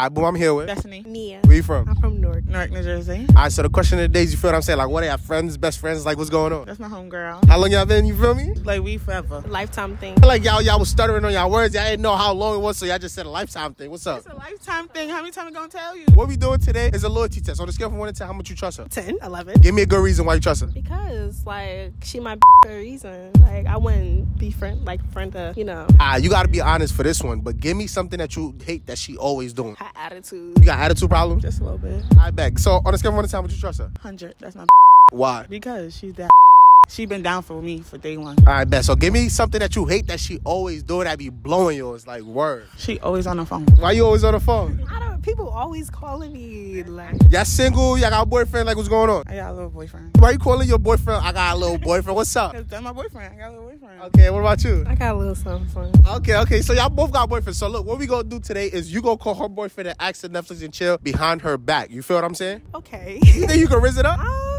Hi, boom, I'm here with. Destiny. Nia. Where you from? I'm from Newark. Newark, New Jersey. All right, so the question of the day is, you feel what I'm saying? Like, what are y'all friends, best friends? Like, what's going on? That's my homegirl. How long y'all been? You feel me? Like we forever. Lifetime thing. I feel like y'all y'all was stuttering on y'all words. Y'all didn't know how long it was, so y'all just said a lifetime thing. What's up? It's a lifetime thing. How many times I'm gonna tell you? What we doing today is a loyalty test. On a scale from one to ten, how much you trust her? 10, 11. Give me a good reason why you trust her. Because, like, she my for a reason. Like, I wouldn't be friend, like, friend of, you know, Ah, you gotta be honest for this one, but give me something that you hate that she always doing. Her attitude. You got attitude problems? Just a little bit. I beg. So on a scale from one to ten, would you trust her? Hundred. That's my Why? because she's that. She been down for me for day one. All right, bet. So give me something that you hate that she always do that be blowing yours. Like word. She always on the phone. Why you always on the phone? I don't, people always calling me, like, Y'all single? Y'all got a boyfriend? Like what's going on? I got a little boyfriend. Why you calling your boyfriend? I got a little boyfriend. What's up? That's my boyfriend. I got a little boyfriend. Okay, what about you? I got a little something fun. Okay, okay. So y'all both got boyfriends. So look, what we gonna do today is you gonna call her boyfriend and ask her Netflix and chill behind her back. You feel what I'm saying? Okay. You think you can raise it up? um, yeah, for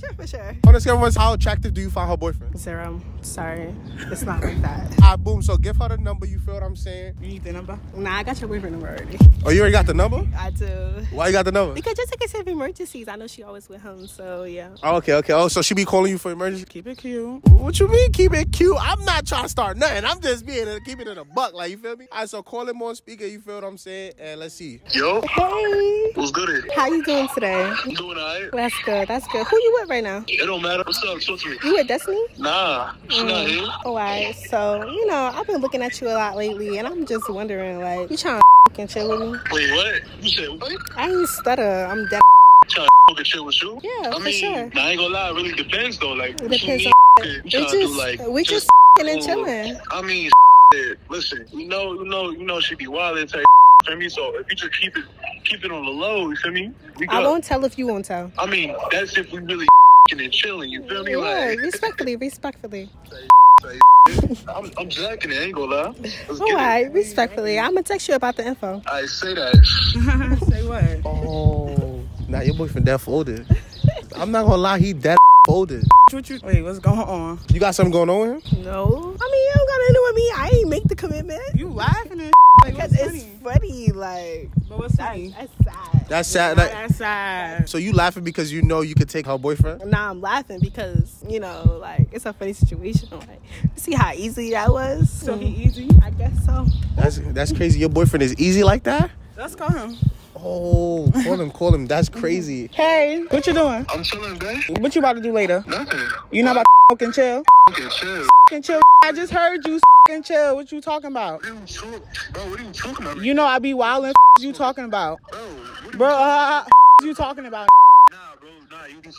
sure, for sure. On a scale from one how attractive do you find her boyfriend? Zero. Sorry. It's not like that. Ah, boom. So give her the number. You feel what I'm saying? You need the number? Nah, I got your boyfriend number already. Oh, you already got the number? I do. Why you got the number? Because just in case of emergencies, I know she always with him, so yeah. Oh, okay, okay. Oh, so she be calling you for emergency? Keep it cute. What you mean keep it cute? I'm not trying to start nothing. I'm just being keeping it a buck. Like you feel me? All right, so call him on speaker. You feel what I'm saying? And let's see. Yo, Hey, what's good? how you doing today? I'm doing alright. That's good. That's good. Who you with right now? It don't matter. What's up? Talk to me. You with Destiny? Nah, she not mm. here. Oh, alright. So you know, I've been looking at you a lot lately, and I'm just wondering, like, you trying to chill with me? Wait, what? You said what? I ain't stutter. I'm dead. Trying to fucking chill with you? Yeah, I for mean, sure. I ain't gonna lie. It really depends though. Like, It depends on. you We just, do like we just and cool. chilling. I mean, listen. You know, you know, you know, she be wild and type. Feel me? So if you just keep it, keep it on the low. You feel me? I won't tell if you won't tell. I mean, that's if we really and chilling. You feel me? Yeah, Like, respectfully, respectfully. I'm, I'm jacking it. I ain't gonna lie. Let's All it. respectfully. I'm gonna text you about the info. I say that. Say what? Oh, now your boyfriend that folded. I'm not gonna lie, he that folded. What you? Wait, what's going on? You got something going on with him? No, I mean you don't got to with me. I ain't make the commitment You laughing and like because it's funny? funny. Like But what's that, funny? that's sad. That's sad. Like, that side. so you laughing because you know you could take her boyfriend? Nah, I'm laughing because you know, like it's a funny situation. Like, see how easy that was. So he mm. easy. I guess so. That's that's crazy. Your boyfriend is easy like that? Let's call him. Oh, call him, call him. That's crazy. Hey, what you doing? I'm chilling, babe. What you about to do later? Nothing. You not about to fucking chill? Okay, chill. Fucking chill. I just heard you fucking chill. What you talking about? What are you talk, bro? What are you talking about? You know I be wildin'. You talking about? bro, what are Bro, uh, you talking about? Nah, bro, nah, you just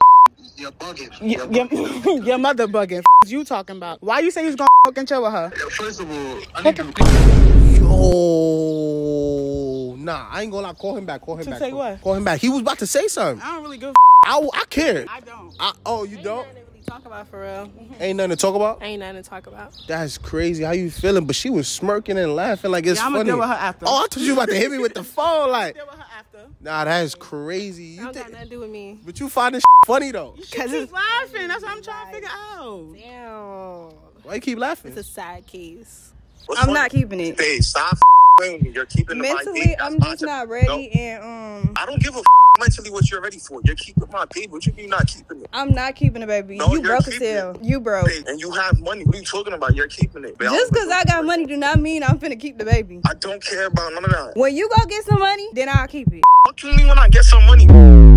you're bugging. You're bugging. Your, your mother bugging. You talking about? Why you say you was gonna fucking chill with her? First of all, I need to. Yo, nah, I ain't gonna lie. Call him back. Call him To back. say call, what? Call him back. He was about to say something. I don't really give. I, I cared. I don't. I, oh, you don't? Ain't nothing to really talk about for real. Ain't nothing to talk about. Ain't nothing to talk about. That's crazy. How you feeling? But she was smirking and laughing like it's Yeah, I'ma funny. deal with her after. Oh, I thought you about to hit me with the phone. Like, Deal with her after. nah, that's crazy. I You don't think? got nothing to do with me. But you find this funny though. Cause Keep it's laughing. That's what I'm trying to figure out. damn. Why you keep laughing? It's a sad case. I'm not keeping it. Hey, stop playing. You're keeping the Mentally, I'm just not ready, and um, I don't give a mentally what you're ready for. You're keeping my baby. What you mean not keeping it? I'm not keeping it, baby. No, you broke keeping You broke. And you have money. What are you talking about? You're keeping it. Just because I got money do not mean I'm finna keep the baby. I don't care about none of that. When you go get some money, then I'll keep it. What you mean when I get some money?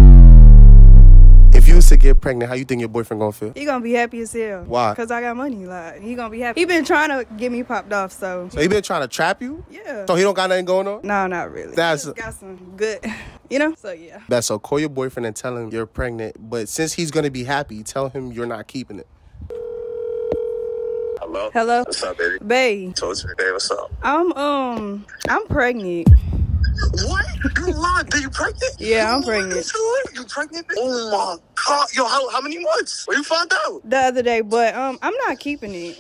If was to get pregnant, how you think your boyfriend gonna feel? He gonna be happy as hell. Why? Because I got money. Like, he gonna be happy. He been trying to get me popped off, so. So he been trying to trap you? Yeah. So he don't got nothing going on? No, not really. That's- He just got some good, you know? So, yeah. Best, so call your boyfriend and tell him you're pregnant. But since he's gonna be happy, tell him you're not keeping it. Hello. Hello? What's up, baby? Babe, Told you, babe. What's up? I'm, um, I'm pregnant. What? You lied? Are you pregnant? Yeah, I'm pregnant. You pregnant? Oh my god! Yo, how, how many months? Where you found out? The other day, but, um, I'm not keeping it.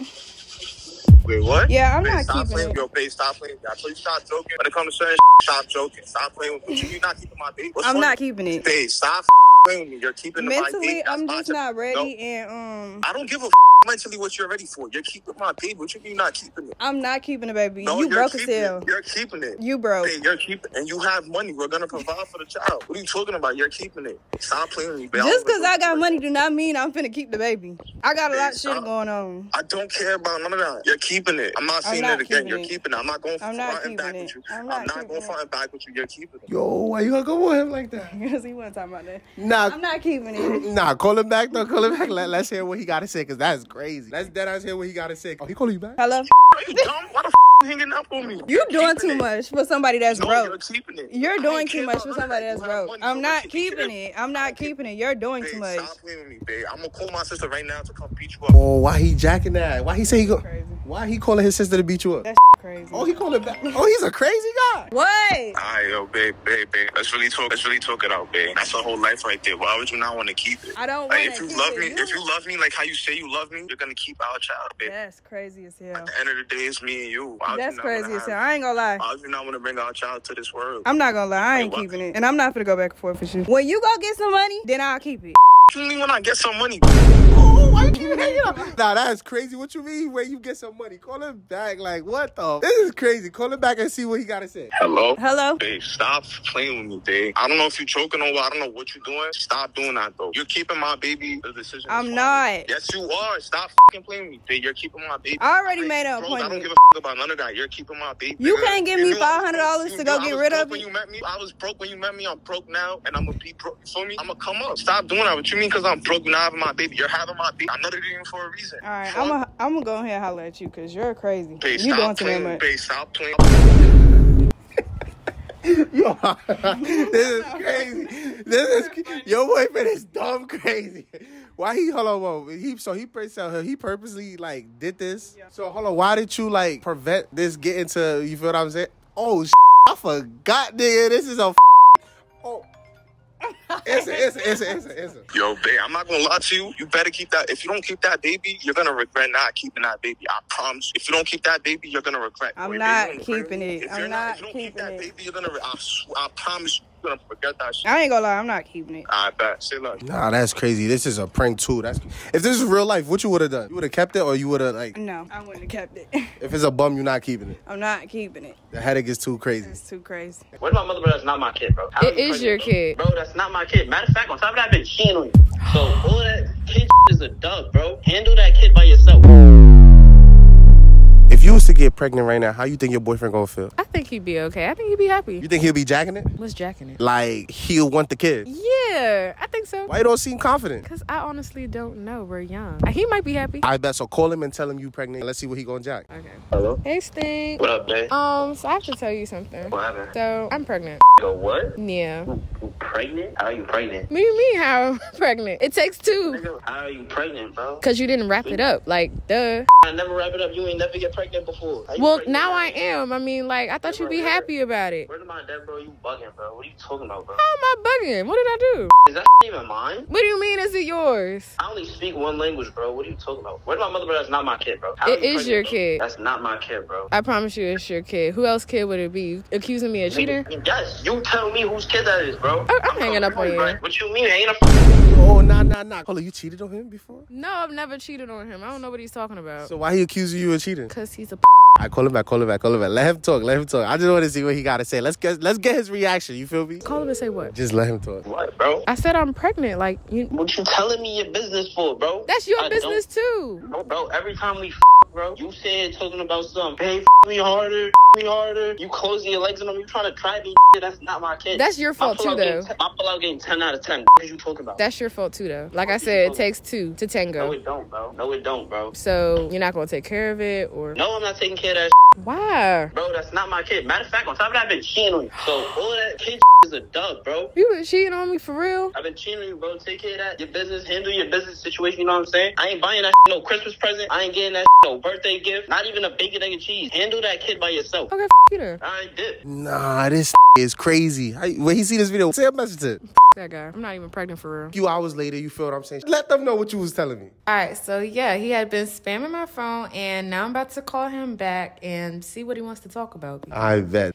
Wait, what? Yeah, I'm Babe, not stop keeping playing. it. Yo, babe, stop playing. I you stop joking. When it comes to certain stop joking. Stop playing with me. You're not keeping my baby. What's I'm funny? not keeping it. Babe, stop playing with me. You're keeping my Mentally, baby. That's I'm just not No, ready, and um, I don't give a mentally what you're ready for. You're keeping my baby. What you mean not keeping it? I'm not keeping the baby. No, you you're broke as keeping hell. You're keeping it. You broke. Hey, you're keeping, and you have money. We're gonna provide for the child. What are you talking about? You're keeping it. Stop playing with me, baby. Just because I got like- money do not mean I'm finna keep the baby. I got a lot of shit going on. I don't care about none of that. You're keeping it. I'm not I'm not it again. You're it. keeping it. I'm not going I'm not fronting back keeping with you. I'm I'm not not, keeping going it. fronting back with you. You're keeping it. Yo, why you hung up on him like that? Because he wasn't talking about that. Nah, I'm not keeping it. Nah, call him back though. Call him back. Let, let's hear what he got to say because that's crazy. Let's dead ass hear what he got to say. Oh, he calling you back? Hello? Are you dumb? Why the f- hanging up on me? You You're doing keeping too it. much for somebody that's No, broke. you're keeping it. You're doing too much for somebody that's broke. money, I'm not keeping it. I'm not keeping it. You're doing Babe, too much. Stop playing with me, babe. I'm gonna call my sister right now to come beat you up. Oh, why he jacking that? Why he say he go? Crazy. Why he calling his sister to beat you up? That's crazy. Oh, he calling back. Oh, he's a crazy guy. What? Alright, yo, babe, babe, babe. Let's really talk. Let's really talk it out, babe. That's a whole life right there. Why would you not want to keep it? I don't Like, want if to you keep love it. me, You- if you love me like how you say you love me, you're gonna keep our child, babe. That's crazy as hell. At the end of the day, it's me and you. Why would you That's crazy as hell. I ain't gonna lie. Why would you not want to bring our child to this world? I'm not gonna lie. I ain't Hey, what? keeping it. And I'm not gonna go back and forth with you. When you go get some money, then I'll keep it. What you mean when I get some money? Oh, why you keep hanging up? Nah, that's crazy. What you mean when you get some money? Call him back. Like, what the? This is crazy. Call him back and see what he got to say. Hello? Hello? Babe, stop playing with me, babe. I don't know if you're choking or what. I don't know what you're doing. Stop doing that, though. You're keeping my baby. The decision. I'm not. Yes, you are. Stop fucking playing with me, babe. You're keeping my baby. I already Like, made an bros, I don't appointment. give a fuck about none of that. You're keeping my baby. You nigga. can't give me $500 to go I get rid broke of When it? you met me, I was broke when you met me. I'm broke now, and I'm gonna be broke. You feel me? I'm gonna come up. Stop doing that. What you mean? Because I'm broke. You're not having my baby. You're having my baby. I know they're doing for a reason. All right, Fuck. I'm gonna I'm gonna go ahead and holler at you because you're crazy. Babe, You doing stop too damn playing. much. Babe, stop playing. Yo, this is crazy. This is your boyfriend is dumb crazy. Why he hold on? Whoa, he so he pur- so he purposely like did this. So hold on, why did you like prevent this getting to? You feel what I'm saying? Oh, I forgot, nigga. This is a. Oh, it's a, it's a, it's a, it's a, it's a. Yo, babe, I'm not gonna lie to you. You better keep that. If you don't keep that baby, you're gonna regret not keeping that baby. I promise. If you don't keep that baby, you're gonna regret. I'm Wait, not babe, you keeping it. If I'm you're not If you don't keep that it. baby, you're gonna. re- I, sw- I promise you, you're gonna forget that shit. I ain't gonna lie, I'm not keeping it. I bet. Say look. Nah, that's crazy. This is a prank too. That's if this is real life, what you would have done? You would have kept it, or you would have like, No, I wouldn't have kept it. if it's a bum, you're not keeping it. I'm not keeping it. The headache is too crazy. It's too crazy. Where's my mother, bro? That's not my kid, bro. How It you is your bro? kid. Bro, that's not my kid. Matter of fact, on top of that, I've been cheating on you. So all that kid is a dub, bro. Handle that to get pregnant right now, how you think your boyfriend gonna feel? I think he'd be okay. I think he'd be happy. You think he'll be jacking it? What's jacking it? Like he'll want the kid? Yeah, I think so. Why you don't seem confident? Cause I honestly don't know. We're young. Uh, He might be happy. I bet so. Call him and tell him you pregnant. Let's see what he gonna jack. Okay. Hello? Hey, Stink. What up, babe? Um, so I have to tell you something. What happened? So I'm pregnant. Yo, what? Yeah. You pregnant? How are you pregnant? Me, do you how I'm pregnant? It takes two. Nigga, How are you pregnant, bro? Cause you didn't wrap it up. Like, duh. I never wrap it up. You ain't never get pregnant before. You Well, now I am. I mean, like, I thought you'd be happy about it. Where's my dad, bro? You bugging, bro. What are you talking about, bro? How am I bugging? What did I do? Is that even mine? What do you mean? Is it yours? I only speak one language, bro. What are you talking about? Where's my mother, bro? That's not my kid, bro. How It is your bro? kid. That's not my kid, bro. I promise you, it's your kid. Who else kid would it be? You accusing me of cheating? Yes, you tell me whose kid that is, bro. I- I'm hanging up on you. Right? What you mean? Ain't a Oh, nah, nah, nah. Hold on, you cheated on him before? No, I've never cheated on him. I don't know what he's talking about. So why he accusing you of cheating? Cause he's a. I call him back, call him back, call him back. Let him talk, let him talk. I just want to see what he got to say. Let's get, let's get his reaction. You feel me? Call him and say what? Just let him talk. what, bro? I said I'm pregnant. Like you. What you telling me your business for, bro? That's your I business too. don't- No, bro. Every time we, f- bro, you said talking about something. Hey, f- me harder, f- me harder. You closing your legs on them. You trying to try me. That's not my kid. That's your fault too, pull-out though. game- My pull out game ten out of ten. What are you talking about? That's your fault too, though. Like I said, it takes two to tango. no, it don't, bro. No, it don't, bro. So you're not gonna take care of it, or No, I'm not taking care of that. Why? Bro, that's not my kid. Matter of fact, on top of that, I've been cheating on you. So all of that kid is a dub, bro. You been cheating on me for real? I've been cheating on you, bro. Take care of that. Your business, handle your business situation. You know what I'm saying? I ain't buying that no Christmas present. I ain't getting that no birthday gift. Not even a bacon, egg, and cheese. Handle that kid by yourself. Okay, f- you then. I did. Nah, this is crazy. How, when he see this video, say a message to him. That guy. I'm not even pregnant for real. A few hours later, you feel what I'm saying? Let them know what you was telling me. All right, so yeah, he had been spamming my phone, and now I'm about to call him back and see what he wants to talk about. I bet.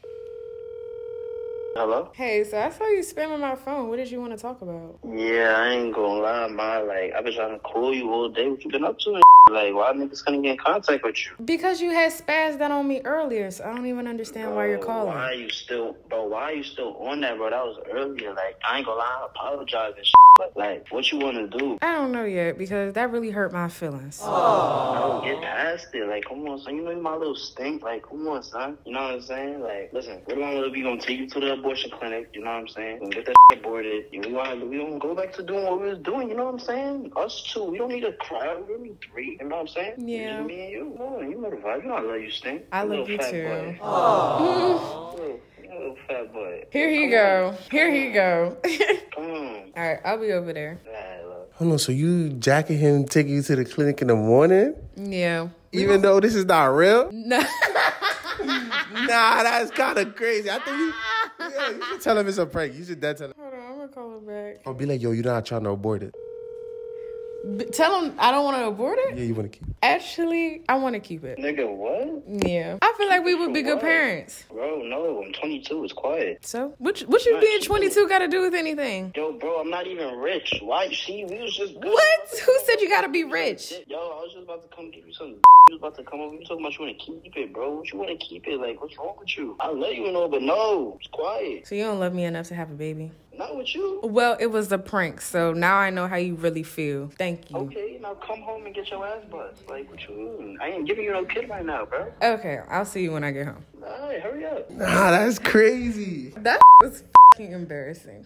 Hello? Hey, so I saw you spamming my phone. What did you want to talk about? Yeah, I ain't gonna lie, ma. Like, I've been trying to call you all day. What you been up to? and Like, why niggas couldn't get in contact with you? Because you had spazzed that on me earlier, so I don't even understand why you're calling. Why are you still, bro? Why are you still on that, bro? That was earlier. Like, I ain't gonna lie, I apologize and shit. But like, what you wanna do? I don't know yet because that really hurt my feelings. Bro, get past it. Like, come on, son. You know you my little stink. Like, come on, son. You know what I'm saying? Like, listen, we're gonna we gonna take you to the abortion clinic. You know what I'm saying? We're gonna get that shit aborted. And we gonna we gonna go back to doing what we was doing. You know what I'm saying? Us two. We don't need a crowd. We don't need three. You know what I'm saying? Yeah. Just me and you. Come on, you know the vibe. You know I love you, stink. I love little you too. Boy. Little, you fat boy. Here he go. Here he go. All right, I'll be over there. Hold on, so you jacking him, taking you to the clinic in the morning, Yeah. even though this is not real? No. Nah, that's kind of crazy. I think you, yeah, you should tell him it's a prank. You should dead tell him. Hold on, I'm gonna call him back. I'll be like, yo, you're not trying to abort it. B- tell him I don't want to abort it. Yeah, you want to keep. it. Actually, I want to keep it. Nigga, what? Yeah. I feel like we would be good What? parents. Bro, no. I'm 22. It's quiet. So, what what you Right, being 22 got to do with anything? Yo, bro, I'm not even rich. Why? See, we was just good. What? Who said you got to be rich? Yo, I was just about to come give you some. You was about to come over. You talking about you want to keep it, bro? What you want to keep it? Like, what's wrong with you? I let you know, but no, it's quiet. So you don't love me enough to have a baby? Not with you. Well, it was a prank, so now I know how you really feel. Thank you. Okay, now come home and get your ass bust. Like, what you mean? I ain't giving you no kid right now, bro. Okay, I'll see you when I get home. All right, hurry up. Nah, that's crazy. That was fucking embarrassing.